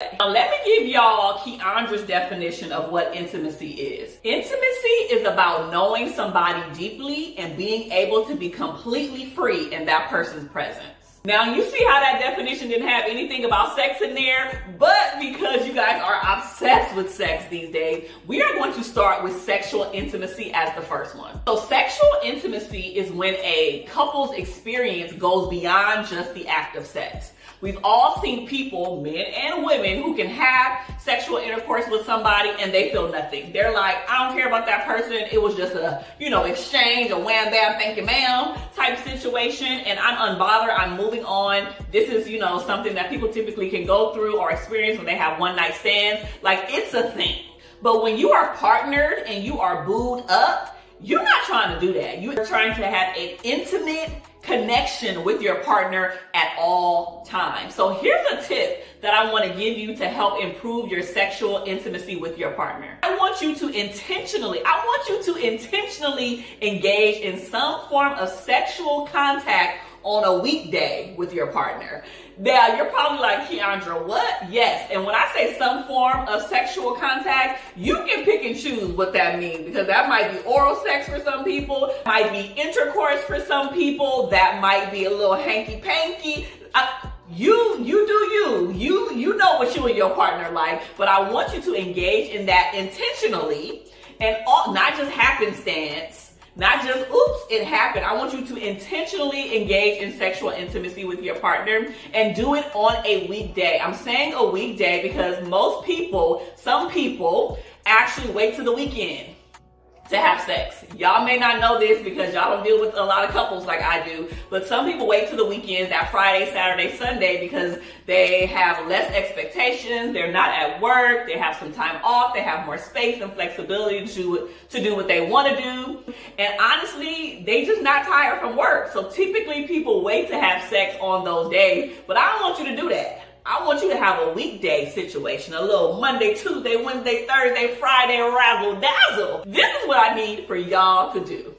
Now let me give y'all Kiaundra's definition of what intimacy is. Intimacy is about knowing somebody deeply and being able to be completely free in that person's presence. Now you see how that definition didn't have anything about sex in there, but because you guys are obsessed with sex these days, we are going to start with sexual intimacy as the first one. So sexual intimacy is when a couple's experience goes beyond just the act of sex. We've all seen people, men and women, who can have sexual intercourse with somebody and they feel nothing. They're like, I don't care about that person. It was just a, you know, exchange, a wham bam, thank you ma'am type situation. And I'm unbothered. I'm moving on. This is, you know, something that people typically can go through or experience when they have one night stands. Like it's a thing. But when you are partnered and you are booed up, you're not trying to do that. You're trying to have an intimate connection with your partner at all times. So here's a tip that I want to give you to help improve your sexual intimacy with your partner. I want you to intentionally, I want you to intentionally engage in some form of sexual contact on a weekday with your partner. Now, you're probably like, Kiaundra, what? Yes. And when I say some form of sexual contact, you can pick and choose what that means because that might be oral sex for some people, might be intercourse for some people, that might be a little hanky panky. Uh, you you do you you you know what you and your partner like but i want you to engage in that intentionally and all, not just happenstance not just, oops, it happened. I want you to intentionally engage in sexual intimacy with your partner and do it on a weekday. I'm saying a weekday because most people, some people, actually wait to the weekend to have sex. Y'all may not know this because y'all don't deal with a lot of couples like I do, but some people wait to the weekends, that Friday, Saturday, Sunday, because they have less expectations, they're not at work, they have some time off, they have more space and flexibility to, to do what they want to do. And honestly, they just not tired from work. So typically people wait to have sex on those days, but I don't want you to do that. I want you to have a weekday situation, a little Monday, Tuesday, Wednesday, Thursday, Friday razzle dazzle. This is what I need for y'all to do.